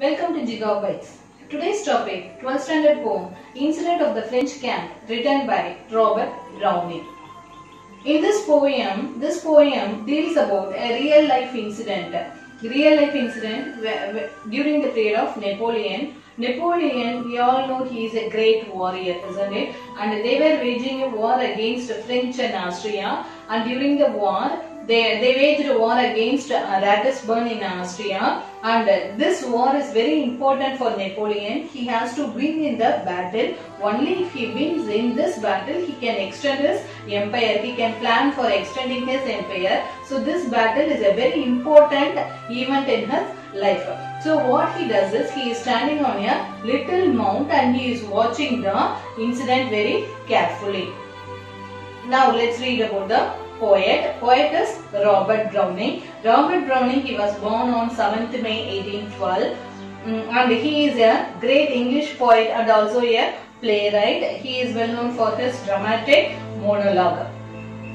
Welcome to Gigabytes. Today's topic 12th standard poem Incident of the French Camp written by Robert Browning. In this poem, this poem deals about a real life incident. Real life incident during the period of Napoleon. Napoleon, we all know he is a great warrior, isn't it? And they were waging a war against French and Austria. And during the war, they, they waged war against uh, Ratisbon in Austria. And uh, this war is very important for Napoleon. He has to win in the battle. Only if he wins in this battle, he can extend his empire. He can plan for extending his empire. So this battle is a very important event in his life. So what he does is he is standing on a little mount and he is watching the incident very carefully. Now let's read about the poet. Poet is Robert Browning. Robert Browning, he was born on 7th May 1812 Mm, and he is a great English poet and also a playwright. He is well known for his dramatic monologue.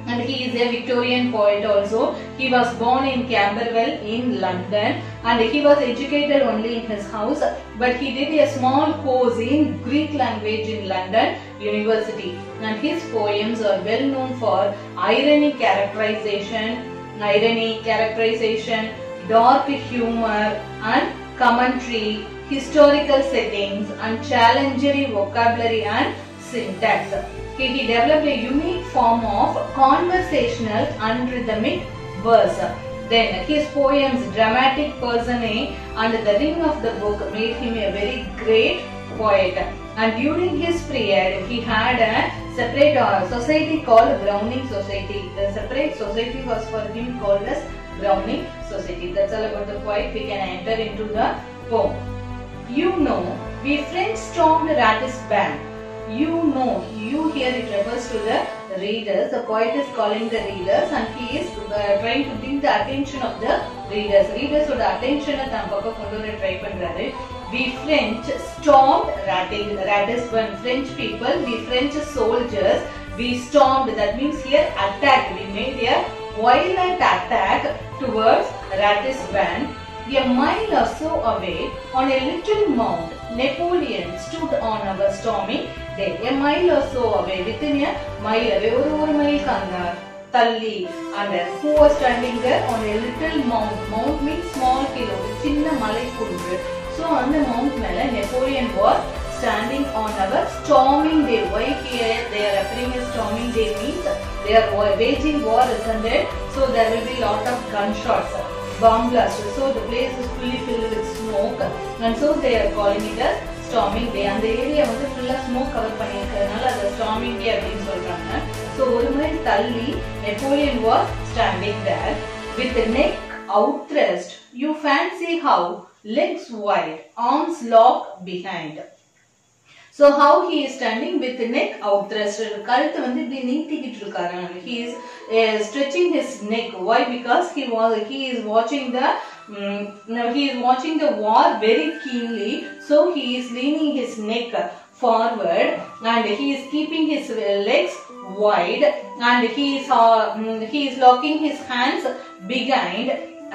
And he is a Victorian poet also. He was born in Camberwell in London and he was educated only in his house but he did a small course in Greek language in London University and his poems are well known for irony characterization, irony characterization, dark humor and commentary, historical settings and challenging vocabulary and syntax. He, he developed a unique form of conversational and rhythmic verse. Then his poems Dramatis Personae and The Ring of the Book made him a very great poet. And during his prayer he had a separate uh, society called Browning Society. The separate society was for him called as Browning Society. That's all about the poet. We can enter into the poem. You know, we French stormed Ratis Bank. You know, you here it refers to the readers. The poet is calling the readers and he is uh, trying to bring the attention of the readers. Readers would attention at the Kondore try We French stormed Ratis- Ratisbon. French people, we French soldiers, we stormed. That means here attack. We made a violent attack towards Ratisbon. A mile or so away, on a little mound, Napoleon stood on our storming day. A mile or so away, within a mile away, ஒரு ஒரு mile அந்த தள்ளி and who was standing there on a little mount. Mount means small hill, ஒரு சின்ன மலை குன்று. So அந்த mound மேலே Napoleon was standing on our storming day why here they are referring storming day means they are waging war isn't it so there will be lot of gun shots bomb blast so the place is fully filled with smoke and so they are calling it as storming day அந்த area வந்து ஃபுல்லாக smoke cover பண்ணியிருக்கிறதுனால அதை storming டே அப்படின்னு சொல்கிறாங்க so ஒரு மாதிரி தள்ளி Napoleon was standing there with neck out thrust you fancy how Lex white arms lock behind So how he is standing with the neck outthrust கழுத்து வந்து இப்படி நீட்டிக்கிட்டு இருக்காரு he is uh, stretching his neck why because he was he is watching the um, no, he is watching the war very keenly so he is leaning his neck forward and he is keeping his uh, legs wide and he is uh, mm, he is locking his hands behind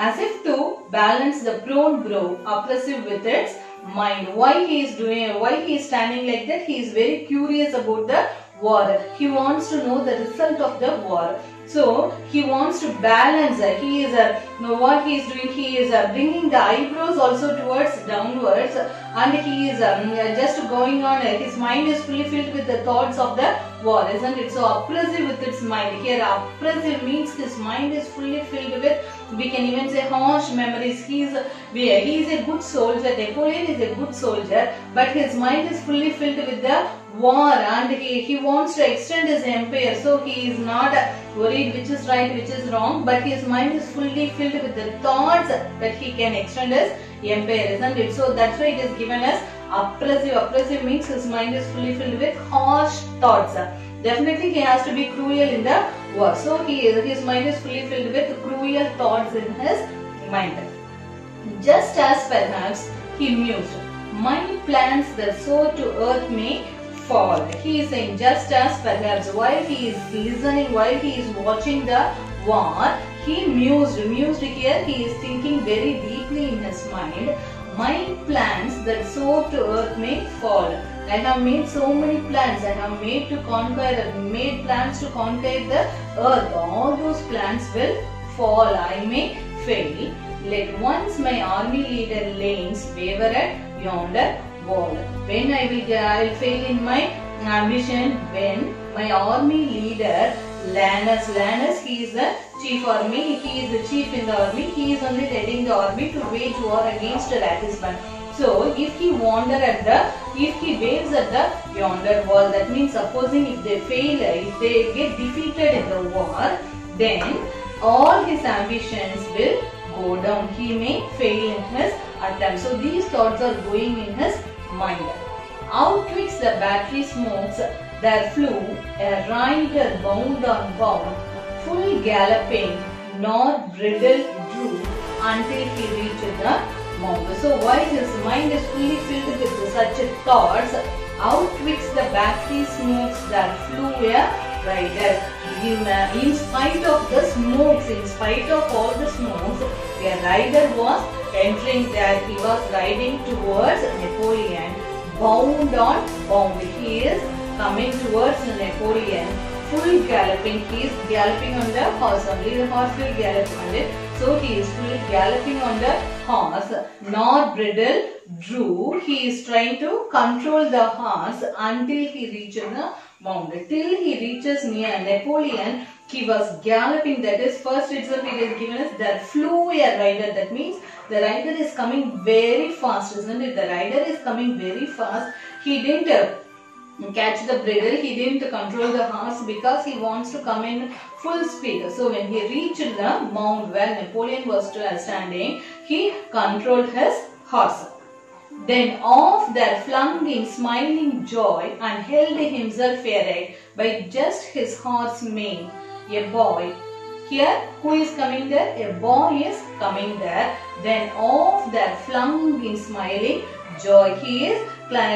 as if to balance the prone brow oppressive with its mind. Why he is doing, why he is standing like that? He is very curious about the war. He wants to know the result of the war. So he wants to balance. He is uh, know what he is doing. He is uh, bringing the eyebrows also towards downwards, and he is um, just going on. His mind is fully filled with the thoughts of the war, isn't it? So oppressive with its mind. Here, oppressive means his mind is fully filled with. We can even say harsh memories. He is he is a good soldier. Napoleon is a good soldier, but his mind is fully filled with the war, and he he wants to extend his empire. So he is not worried which is right, which is wrong, but his mind is fully filled with the thoughts that he can extend his empire, isn't it? So that's why it is given as oppressive. Oppressive means his mind is fully filled with harsh thoughts. Definitely he has to be cruel in the war. So he is, his mind is fully filled with cruel thoughts in his mind. Just as perhaps he mused, my plans that soar to earth may fall. He is saying just as perhaps while he is listening, while he is watching the war, he mused. Mused here, he is thinking very deeply in his mind. My plans that soar to earth may fall. I have made so many plans. I have made to conquer, made plans to conquer the earth. All those plans will fall. I may fail. Let once my army leader Lannes waver at yonder wall. When I will, I will fail in my ambition. When my army leader Lanus, Lanus, he is the chief army. He is the chief in the army. He is only leading the army to wage war against Ratisband. So, if he wander at the, if he waves at the yonder wall, that means supposing if they fail, if they get defeated in the war, then all his ambitions will go down. He may fail in his attempt. So, these thoughts are going in his mind. Outwits the battery smokes, there flew a rider bound on bound, full galloping, nor bridle drew until he reached the mount. So while his mind is fully filled with such thoughts, outwixt the battery smokes there flew a rider. In, uh, in spite of the smokes, in spite of all the smokes, a rider was entering there. He was riding towards Napoleon, bound on bound. He is coming towards Napoleon, full galloping. He is galloping on the horse. Only the horse will gallop on it. So he is full galloping on the horse. Nor bridle drew. He is trying to control the horse until he reaches the mount. Till he reaches near Napoleon, he was galloping. That is, first itself it is given as there flew a rider. That means the rider is coming very fast, isn't it? The rider is coming very fast. He didn't uh, catch the bridle. He didn't control the horse because he wants to come in full speed. So when he reached the mound where Napoleon was still standing, he controlled his horse. Then off there flung in smiling joy and held himself erect by just his horse mane, a boy. Here, who is coming there? A boy is coming there. Then off there flung in smiling joy. He is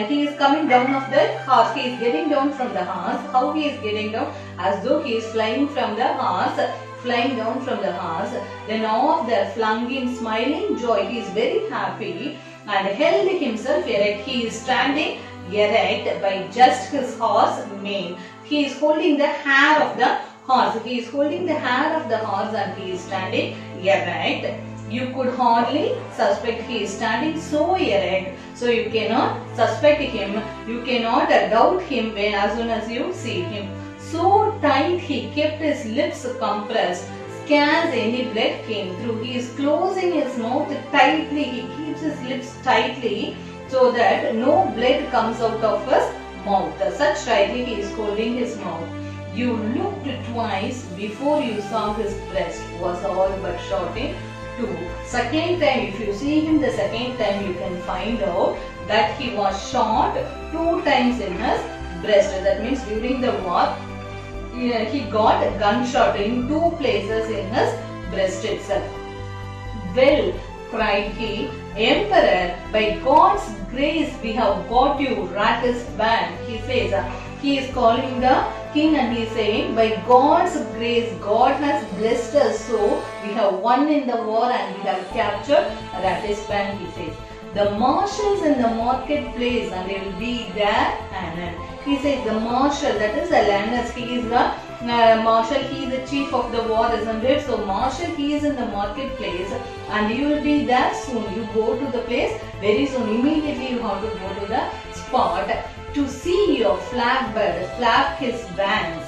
he is coming down of the horse. He is getting down from the horse. How he is getting down? As though he is flying from the horse. Flying down from the horse. Then off there flung in smiling joy. He is very happy and held himself erect. He is standing erect by just his horse mane. He is holding the hair of the horse. He is holding the hair of the horse and he is standing erect you could hardly suspect he is standing so erect. So you cannot suspect him, you cannot doubt him when as soon as you see him. So tight he kept his lips compressed, scans any blood came through. He is closing his mouth tightly, he keeps his lips tightly so that no blood comes out of his mouth. Such tightly he is holding his mouth. You looked twice before you saw his breast was all but shortened 2. Second time, if you see him the second time, you can find out that he was shot 2 times in his breast. That means during the war, he got gunshot in 2 places in his breast itself. Well, cried he, Emperor, by God's grace we have got you, Ratisband, he says he is calling the king and he is saying, by God's grace, God has blessed us so we have won in the war and we have captured Ratisband, he says. The marshals in the marketplace and they will be there and he says the marshal that is Alanus, he is the uh, marshal, he is the chief of the war isn't it? So marshal he is in the marketplace and you will be there soon. You go to the place very soon. Immediately you have to go to the spot to see your flag bird flap his wings.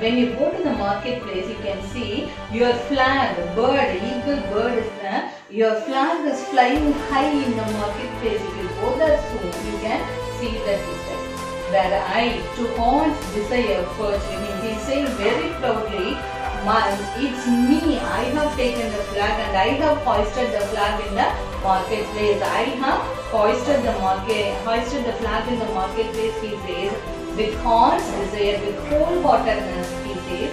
When you go to the marketplace, you can see your flag, bird, eagle bird is there. Your flag is flying high in the marketplace. If you go there soon, you can see that effect. Where I, to haunts desire perch him. He saying very proudly, it's me. I have taken the flag and I have hoisted the flag in the marketplace. I have hoisted the market, hoisted the flag in the marketplace. He says, heart's desire, with wholeheartedness. He says,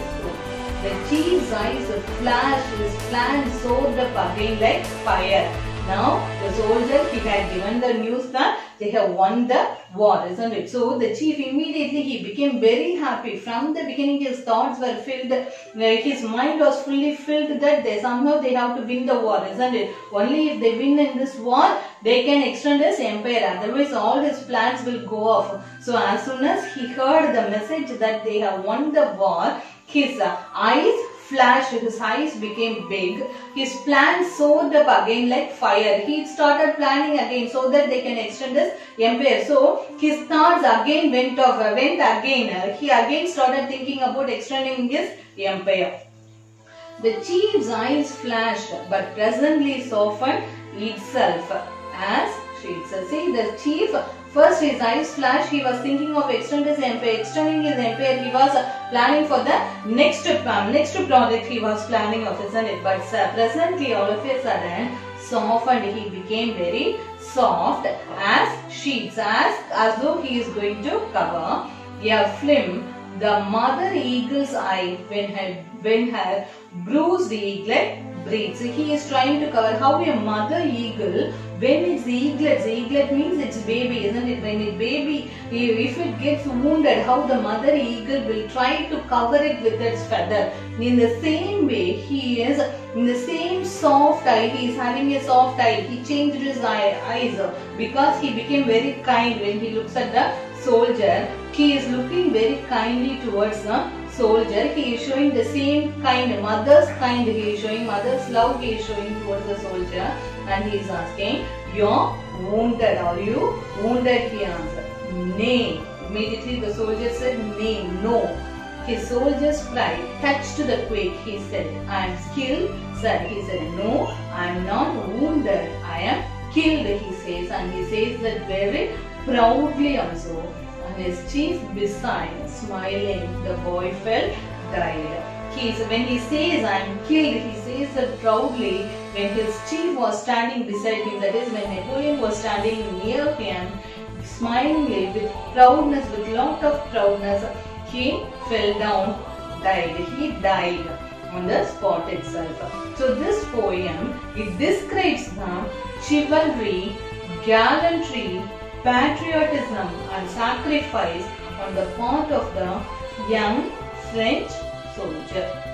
the chief's eyes flash, his plan soared up again like fire. Now the soldier he had given the news that they have won the war, isn't it? So the chief immediately he became very happy. From the beginning his thoughts were filled, uh, his mind was fully filled that they somehow they have to win the war, isn't it? Only if they win in this war, they can extend his empire. Otherwise all his plans will go off. So as soon as he heard the message that they have won the war, his uh, eyes flashed, his eyes became big, his plans soared up again like fire. He started planning again so that they can extend his empire. So his thoughts again went off, went again. He again started thinking about extending his empire. The chief's eyes flashed but presently softened itself as she said. See the chief First his eyes flashed, he was thinking of extending his empire, extending his empire, he was planning for the next plan, next project he was planning of, isn't it? But uh, presently all of a sudden, softened, he became very soft as sheets, as, as though he is going to cover a film. The mother eagle's eye when her, when her bruised eaglet breathes. He is trying to cover how a mother eagle when it's eaglet, eaglet means it's baby, isn't it? When it's baby, if it gets wounded, how the mother eagle will try to cover it with its feather. In the same way, he is in the same soft eye. He is having a soft eye. He changed his eye, eyes because he became very kind when he looks at the soldier. He is looking very kindly towards the soldier. He is showing the same kind, mother's kind. He is showing mother's love. He is showing towards the soldier and he is asking, You're wounded. Are you wounded? He answered, Nay. Immediately the soldier said, Nay, no. His soldier's pride touched to the quick. He said, I am skilled. Sir, he said, No, I am not wounded. I am killed, he says. And he says that very proudly also. And his chief beside, smiling, the boy felt died. He is, when he says, I am killed, he says that proudly when his chief was standing beside him, that is when Napoleon was standing near him, smilingly with proudness, with lot of proudness, he fell down, died. He died on the spot itself. So this poem, it describes the chivalry, gallantry, patriotism and sacrifice on the part of the young French soldier.